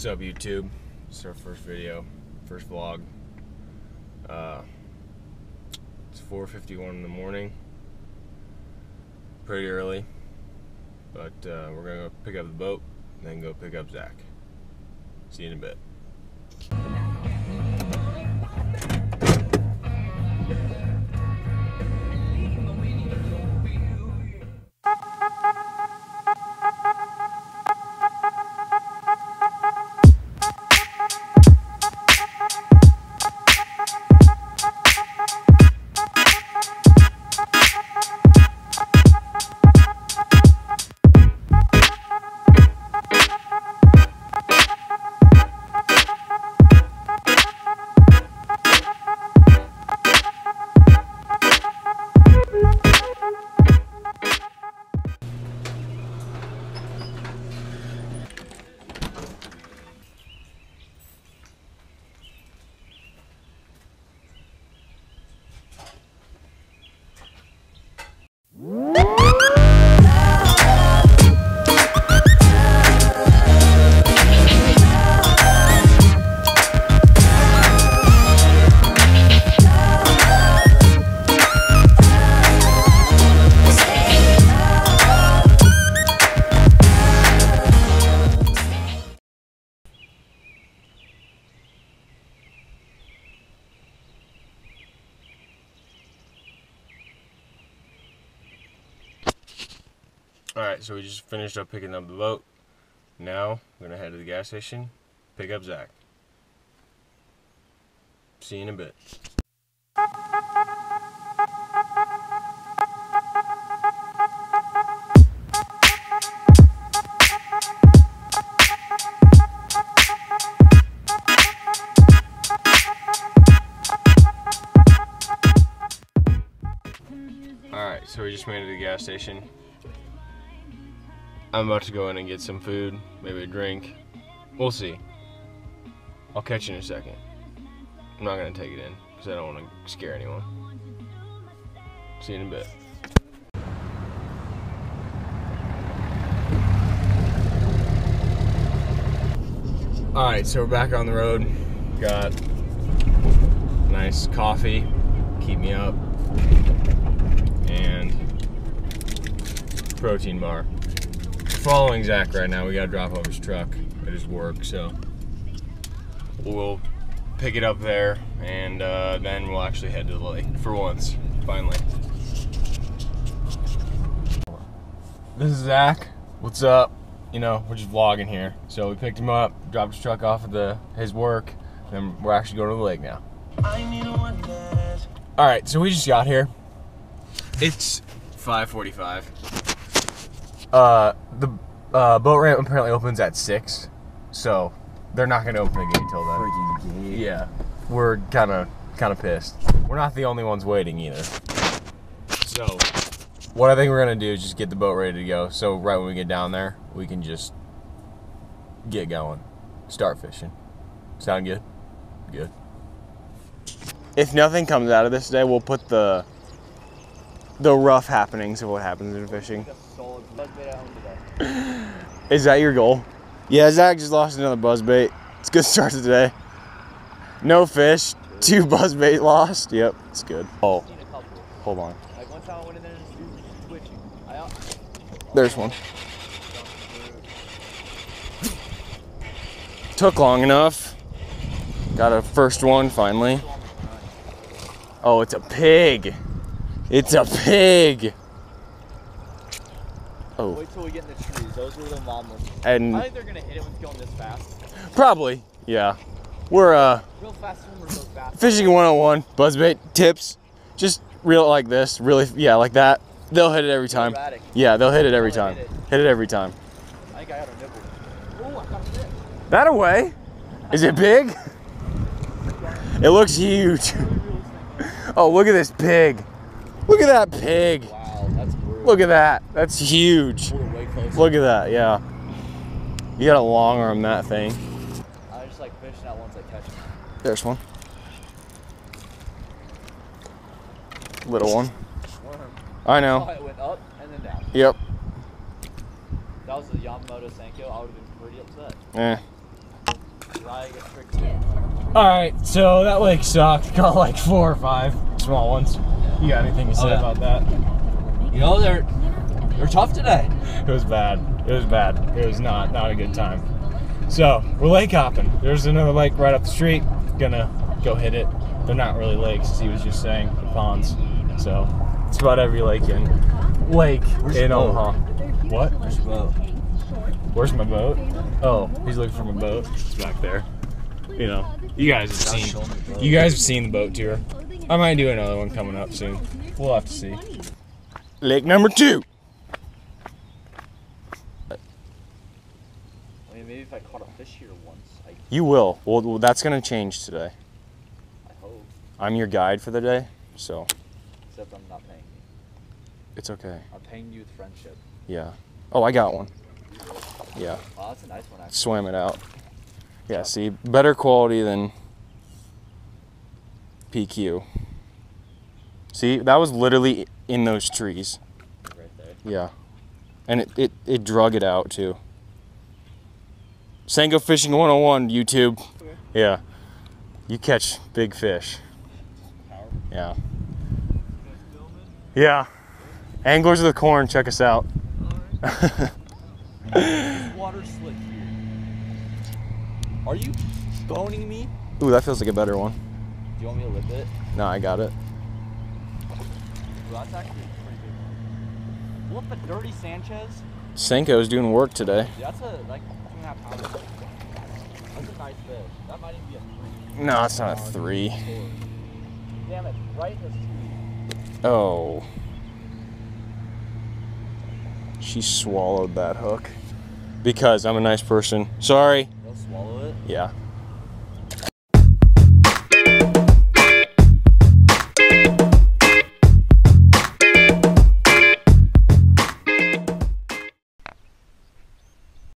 What's up YouTube? It's our first video, first vlog. Uh, it's 4.51 in the morning. Pretty early. But uh, we're gonna go pick up the boat, and then go pick up Zach. See you in a bit. Woo! Alright, so we just finished up picking up the boat. Now, we're gonna head to the gas station, pick up Zach. See you in a bit. Alright, so we just made it to the gas station. I'm about to go in and get some food, maybe a drink. We'll see. I'll catch you in a second. I'm not gonna take it in because I don't want to scare anyone. See you in a bit. All right, so we're back on the road. Got nice coffee, keep me up, and protein bar following Zach right now. We gotta drop off his truck at his work, so we'll pick it up there, and uh, then we'll actually head to the lake for once, finally. This is Zach. What's up? You know, we're just vlogging here. So we picked him up, dropped his truck off at the his work, and we're actually going to the lake now. All right, so we just got here. It's 5:45. Uh, the uh, boat ramp apparently opens at six, so they're not gonna open the gate till then. Yeah, we're kind of kind of pissed. We're not the only ones waiting either. So, what I think we're gonna do is just get the boat ready to go. So right when we get down there, we can just get going, start fishing. Sound good? Good. If nothing comes out of this today, we'll put the the rough happenings of what happens in fishing. Is that your goal? Yeah, Zach just lost another buzz bait. It's a good start to today. No fish, two buzz bait lost. Yep, it's good. Oh, hold on. There's one. Took long enough. Got a first one finally. Oh, it's a pig. It's a pig. Oh. Wait till we get in the trees. Those are the mom ones. And I think they're gonna hit it when it's going this fast. probably, yeah. We're uh Real fast swimmers goes fast. fishing 101 buzzbait tips. Just reel it like this, really yeah, like that. They'll hit it every time. Erratic. Yeah, they'll hit it every time. hit it. Hit it every time. I think I got a nibble. Oh, I got a fish. That away? Is it big? It looks huge. Oh, look at this pig. Look at that pig. Wow. Look at that. That's huge. We're way closer. Look at that, yeah. You gotta long arm that thing. I just like fishing out once I catch them. There's one. Little one. Worm. I Oh, know. it went up and then down. Yep. If that was the Yamamoto Senko, I would have been pretty upset. Eh. I get tricked too. All right, so that lake sucked. Got like four or five small ones. You got anything to say Oh, yeah. about that? You know they're they're tough today. It was bad. It was bad. It was not not a good time. So we're lake hopping. There's another lake right up the street. Gonna go hit it. They're not really lakes. He was just saying ponds. So it's about every lake in lake Where's in? Omaha. What? Where's your boat? Where's my boat? Oh, he's looking for my boat. It's back there. You know, you guys have seen. showed me the boat. You guys have seen the boat tour. I might do another one coming up soon. We'll have to see. Lake number two. I mean, maybe if I caught a fish here once, I, You will. Well, well, that's gonna change today. I hope. I'm your guide for the day, so Except I'm not paying you. it's okay. I'm paying you with friendship. Yeah. Oh, I got one. Yeah. Oh, that's a nice one actually. Swam it out. Yeah. See, better quality than PQ. See, that was literally in those trees. Right there. Yeah. And it, it, it drug it out too. Sango Fishing 101 YouTube. Okay. Yeah. You catch big fish. Yeah. Yeah. Anglers of the Corn, check us out. This water slick here. Are you boning me? Ooh, that feels like a better one. Do you want me to lip it? No, I got it. That's actually a pretty big one. What the dirty Sanchez? Senko's doing work today. That's a like two and a half pounds. That's a nice fish. That might even be a three. No, it's not a three. Damn it, right in this tube. Oh. She swallowed that hook. Because I'm a nice person. Sorry. They'll swallow it. Yeah.